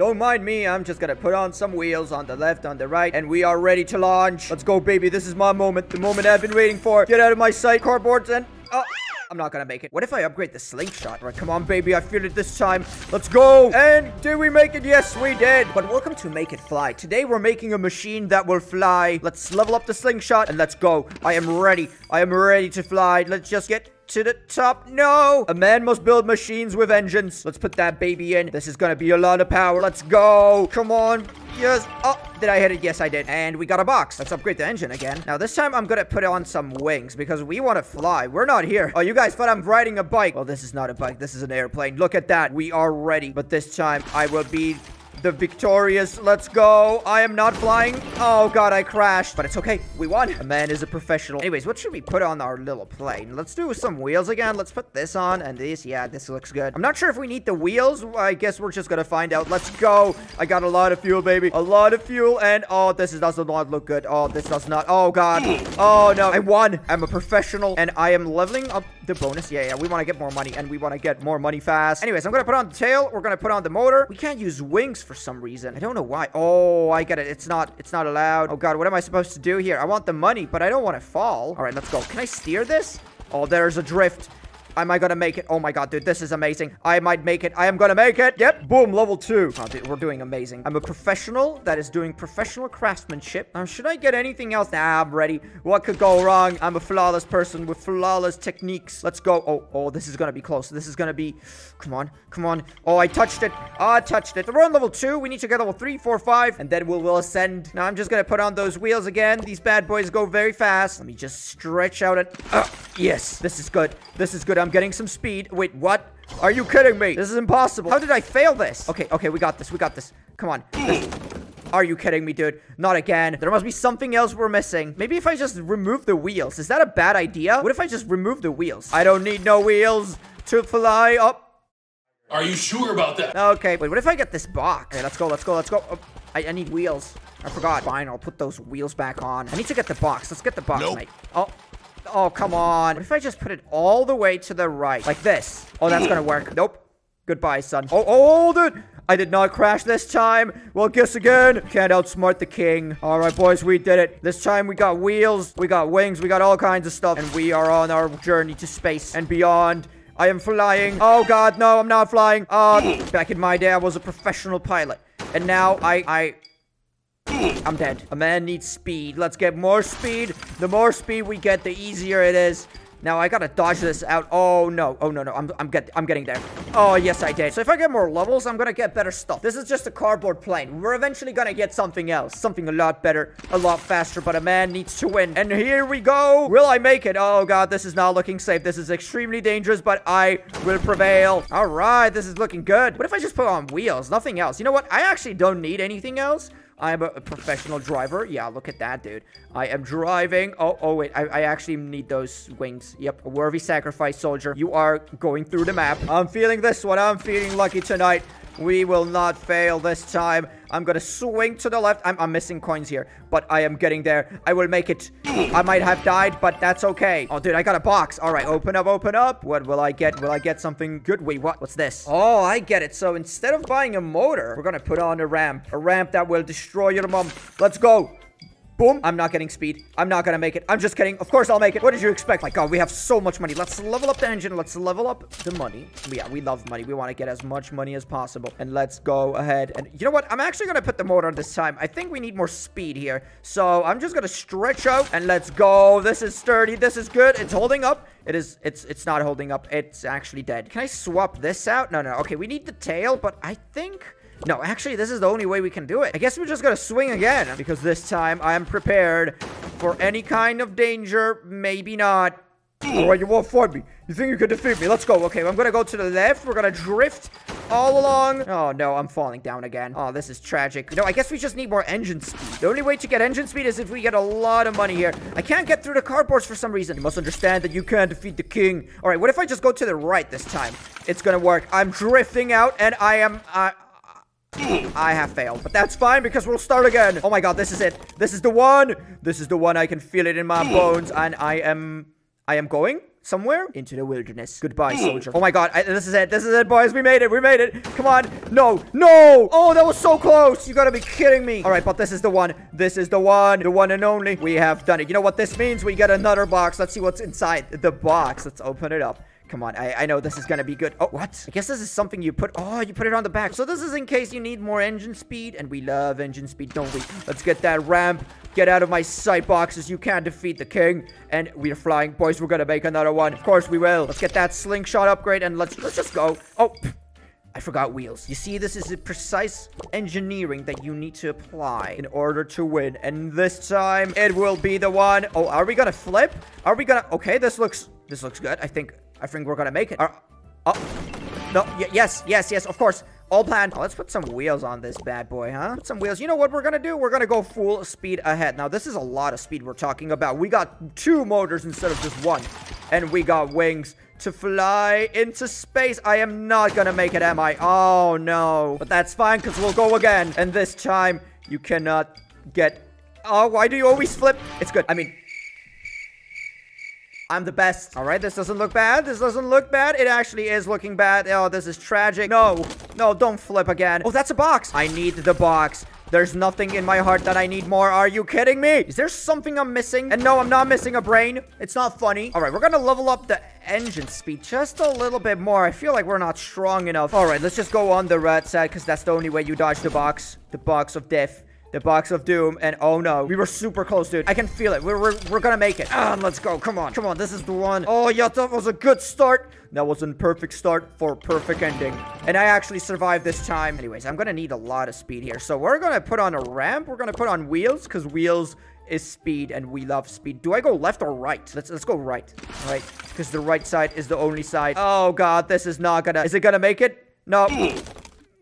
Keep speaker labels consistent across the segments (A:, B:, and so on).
A: Don't mind me, I'm just gonna put on some wheels on the left, on the right, and we are ready to launch. Let's go, baby. This is my moment, the moment I've been waiting for. Get out of my sight, cardboards, and... Oh. I'm not gonna make it. What if I upgrade the slingshot? Right, come on, baby. I feel it this time. Let's go. And did we make it? Yes, we did. But welcome to Make It Fly. Today, we're making a machine that will fly. Let's level up the slingshot and let's go. I am ready. I am ready to fly. Let's just get to the top. No! A man must build machines with engines. Let's put that baby in. This is gonna be a lot of power. Let's go. Come on. Yes. Oh, did I hit it? Yes, I did. And we got a box. Let's upgrade the engine again. Now, this time I'm gonna put on some wings because we want to fly. We're not here. Oh, you guys thought I'm riding a bike. Well, this is not a bike. This is an airplane. Look at that. We are ready. But this time I will be the victorious. Let's go. I am not flying. Oh, God, I crashed. But it's okay. We won. A man is a professional. Anyways, what should we put on our little plane? Let's do some wheels again. Let's put this on and this. Yeah, this looks good. I'm not sure if we need the wheels. I guess we're just going to find out. Let's go. I got a lot of fuel, baby. A lot of fuel. And, oh, this does not look good. Oh, this does not. Oh, God. Hmm. Oh, no. I won. I'm a professional. And I am leveling up the bonus. Yeah, yeah. We want to get more money. And we want to get more money fast. Anyways, I'm going to put on the tail. We're going to put on the motor. We can't use wings for some reason. I don't know why. Oh, I get it. It's not, it's not allowed. Oh God, what am I supposed to do here? I want the money, but I don't want to fall. All right, let's go. Can I steer this? Oh, there's a drift. Am I gonna make it? Oh my god, dude, this is amazing. I might make it. I am gonna make it. Yep. Boom, level two. Oh, dude, we're doing amazing. I'm a professional that is doing professional craftsmanship. Now, should I get anything else? Nah, I'm ready. What could go wrong? I'm a flawless person with flawless techniques. Let's go. Oh, oh, this is gonna be close. This is gonna be... Come on, come on. Oh, I touched it. Oh, I touched it. We're on level two. We need to get level three, four, five, and then we'll, we'll ascend. Now, I'm just gonna put on those wheels again. These bad boys go very fast. Let me just stretch out it. Uh, yes, this is good. This is good. I'm getting some speed. Wait, what? Are you kidding me? This is impossible. How did I fail this? Okay, okay, we got this. We got this. Come on. This are you kidding me, dude? Not again. There must be something else we're missing. Maybe if I just remove the wheels. Is that a bad idea? What if I just remove the wheels? I don't need no wheels to fly up.
B: Are you sure about that?
A: Okay, wait, what if I get this box? Okay, let's go, let's go, let's go. Oh, I, I, need wheels. I forgot. Fine, I'll put those wheels back on. I need to get the box. Let's get the box, nope. mate. Oh, Oh, come on. What if I just put it all the way to the right? Like this. Oh, that's gonna work. Nope. Goodbye, son. Oh, oh, dude. I did not crash this time. Well, guess again. Can't outsmart the king. All right, boys, we did it. This time we got wheels, we got wings, we got all kinds of stuff. And we are on our journey to space and beyond. I am flying. Oh, God, no, I'm not flying. Oh, back in my day, I was a professional pilot. And now I, I, I'm dead. A man needs speed. Let's get more speed. The more speed we get, the easier it is. Now I gotta dodge this out. Oh no. Oh no no. I'm I'm get I'm getting there. Oh yes I did. So if I get more levels, I'm gonna get better stuff. This is just a cardboard plane. We're eventually gonna get something else. Something a lot better, a lot faster, but a man needs to win. And here we go. Will I make it? Oh god, this is not looking safe. This is extremely dangerous, but I will prevail. Alright, this is looking good. What if I just put on wheels? Nothing else. You know what? I actually don't need anything else. I'm a professional driver. Yeah, look at that, dude. I am driving. Oh, oh, wait. I, I actually need those wings. Yep, a worthy sacrifice, soldier. You are going through the map. I'm feeling this one. I'm feeling lucky tonight. We will not fail this time. I'm gonna swing to the left. I'm, I'm, missing coins here, but I am getting there. I will make it. I might have died, but that's okay. Oh, dude, I got a box. All right, open up, open up. What will I get? Will I get something good? Wait, what? What's this? Oh, I get it. So instead of buying a motor, we're gonna put on a ramp. A ramp that will destroy your mom. Let's go. Boom. I'm not getting speed. I'm not gonna make it. I'm just kidding. Of course I'll make it. What did you expect? My god, oh, we have so much money. Let's level up the engine. Let's level up the money. Yeah, we love money. We want to get as much money as possible. And let's go ahead. And you know what? I'm actually gonna put the motor on this time. I think we need more speed here. So I'm just gonna stretch out and let's go. This is sturdy. This is good. It's holding up. It is, it's, it's not holding up. It's actually dead. Can I swap this out? No, no. Okay, we need the tail, but I think... No, actually, this is the only way we can do it. I guess we're just gonna swing again, because this time I am prepared for any kind of danger. Maybe not. Oh, you won't fight me. You think you can defeat me? Let's go. Okay, I'm gonna go to the left. We're gonna drift all along. Oh, no, I'm falling down again. Oh, this is tragic. You know, I guess we just need more engine speed. The only way to get engine speed is if we get a lot of money here. I can't get through the cardboards for some reason. You must understand that you can't defeat the king. All right, what if I just go to the right this time? It's gonna work. I'm drifting out, and I am... Uh, I have failed, but that's fine because we'll start again. Oh my god, this is it. This is the one. This is the one. I can feel it in my bones, and I am... I am going. somewhere into the wilderness. Goodbye, soldier. Oh my god, I, this is it. This is it, boys. We made it. We made it. Come on. No, no. Oh, that was so close. You gotta be kidding me. All right, but this is the one. This is the one. The one and only. We have done it. You know what this means? We get another box. Let's see what's inside the box. Let's open it up. Come on, I, I know this is gonna be good. Oh, what? I guess this is something you put... Oh, you put it on the back. So this is in case you need more engine speed, and we love engine speed, don't we? Let's get that ramp. Get out of my sight boxes. You can't defeat the king. And we are flying. Boys, we're gonna make another one. Of course we will. Let's get that slingshot upgrade, and let's, let's just go. Oh, I forgot wheels. You see, this is the precise engineering that you need to apply in order to win. And this time, it will be the one. Oh, are we gonna flip? Are we gonna... Okay, this looks... This looks good. I think... I think we're gonna make it. Are, oh. No, yes, yes, yes, of course. All planned. Oh, let's put some wheels on this bad boy, huh? Put some wheels. You know what we're gonna do? We're gonna go full speed ahead. Now, this is a lot of speed we're talking about. We got two motors instead of just one. And we got wings to fly into space. I am not gonna make it, am I? Oh, no. But that's fine, because we'll go again. And this time, you cannot get... Oh, why do you always flip? It's good. I mean, I'm the best. All right, this doesn't look bad. This doesn't look bad. It actually is looking bad. Oh, this is tragic. No, no, don't flip again. Oh, that's a box. I need the box. There's nothing in my heart that I need more. Are you kidding me? Is there something I'm missing? And no, I'm not missing a brain. It's not funny. All right, we're gonna level up the engine speed just a little bit more. I feel like we're not strong enough. All right, let's just go on the red side because that's the only way you dodge the box. The box of death. The box of doom, and oh no, we were super close, dude. I can feel it. We're, we're, we're gonna make it. Ah, let's go. Come on. Come on. This is the one. Oh, yeah, that was a good start. That was a perfect start for perfect ending. And I actually survived this time. Anyways, I'm gonna need a lot of speed here. So we're gonna put on a ramp. We're gonna put on wheels, because wheels is speed, and we love speed. Do I go left or right? Let's let's go right. All right, because the right side is the only side. Oh, God, this is not gonna... Is it gonna make it? No.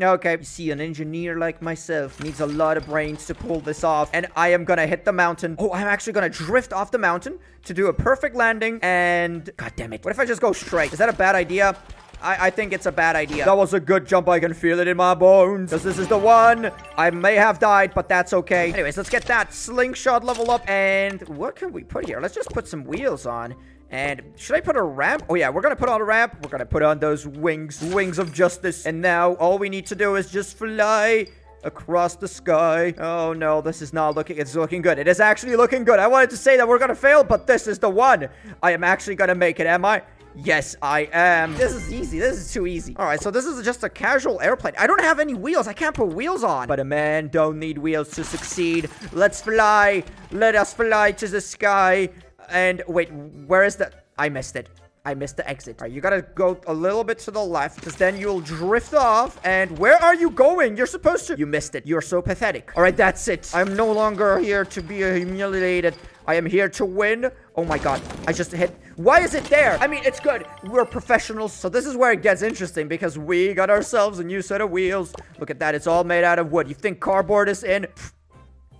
A: Okay, you see, an engineer like myself needs a lot of brains to pull this off. And I am gonna hit the mountain. Oh, I'm actually gonna drift off the mountain to do a perfect landing. And, god damn it. What if I just go straight? Is that a bad idea? I, I, think it's a bad idea. That was a good jump. I can feel it in my bones. Because this is the one. I may have died, but that's okay. Anyways, let's get that slingshot level up. And what can we put here? Let's just put some wheels on. And should I put a ramp? Oh, yeah, we're going to put on a ramp. We're going to put on those wings, wings of justice. And now all we need to do is just fly across the sky. Oh, no, this is not looking, it's looking good. It is actually looking good. I wanted to say that we're to fail, but this is the one. I am actually to make it, am I? Yes, I am. This is easy. This is too easy. All right, so this is just a casual airplane. I don't have any wheels. I can't put wheels on. But a man don't need wheels to succeed. Let's fly. Let us fly to the sky. And wait, where is the... I missed it. I missed the exit. All right, you gotta go a little bit to the left, because then you'll drift off. And where are you going? You're supposed to... You missed it. You're so pathetic. All right, that's it. I'm no longer here to be humiliated. I am here to win. Oh my god. I just hit... Why is it there? I mean, it's good. We're professionals. So this is where it gets interesting, because we got ourselves a new set of wheels. Look at that. It's all made out of wood. You think cardboard is in?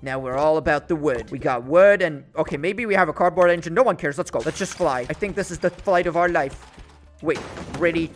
A: Now we're all about the wood. We got wood and... Okay, maybe we have a cardboard engine. No one cares. Let's go. Let's just fly. I think this is the flight of our life. Wait, ready?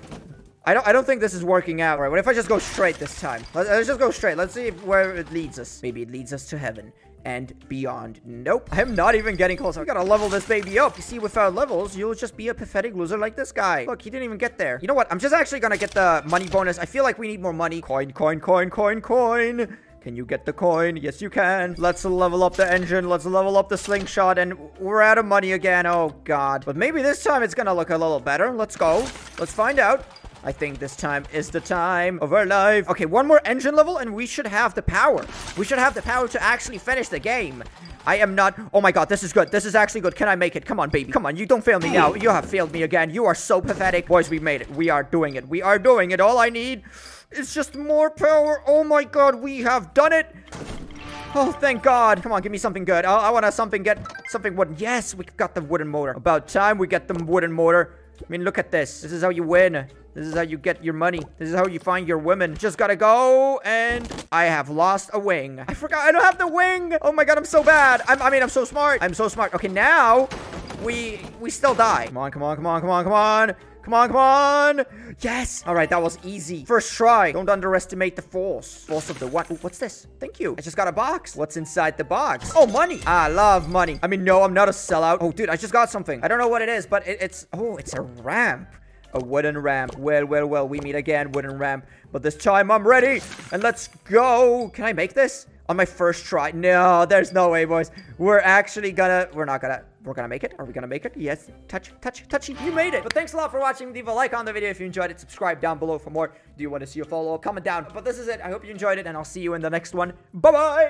A: I don't I don't think this is working out. right. what if I just go straight this time? Let's, let's just go straight. Let's see where it leads us. Maybe it leads us to heaven and beyond. Nope. I'm not even getting close. I gotta level this baby up. You see, without levels, you'll just be a pathetic loser like this guy. Look, he didn't even get there. You know what? I'm just actually gonna get the money bonus. I feel like we need more money. Coin, coin, coin, coin, coin. Can you get the coin? Yes, you can. Let's level up the engine. Let's level up the slingshot. And we're out of money again. Oh, God. But maybe this time it's gonna look a little better. Let's go. Let's find out. I think this time is the time of our life. Okay, one more engine level and we should have the power. We should have the power to actually finish the game. I am not... Oh my god, this is good. This is actually good. Can I make it? Come on, baby. Come on, you don't fail me now. You have failed me again. You are so pathetic. Boys, we made it. We are doing it. We are doing it. All I need it's just more power. Oh my god, we have done it. Oh, thank God. Come on, give me something good. I, I want to something get something wooden. Yes, we got the wooden motor. About time we get the wooden motor. I mean, look at this. This is how you win. This is how you get your money. This is how you find your women. Just gotta go, and I have lost a wing. I forgot I don't have the wing. Oh my god, I'm so bad. I'm, I mean, I'm so smart. I'm so smart. Okay, now we we still die. Come on, come on, come on, come on, come on. Come on, come on. Yes. All right, that was easy. First try. Don't underestimate the force. Force of the what? Ooh, what's this? Thank you. I just got a box. What's inside the box? Oh, money. I love money. I mean, no, I'm not a sellout. Oh, dude, I just got something. I don't know what it is, but it, it's... Oh, it's a ramp. A wooden ramp. Well, well, well, we meet again. Wooden ramp. But this time I'm ready. And let's go. Can I make this? On my first try. No, there's no way, boys. We're actually gonna... We're not gonna... We're gonna make it. Are we gonna make it? Yes. Touch, touch, touchy. You made it. But thanks a lot for watching. Leave a like on the video if you enjoyed it. Subscribe down below for more. Do you want to see a follow-up? Comment down. But this is it. I hope you enjoyed it, and I'll see you in the next one. Bye-bye.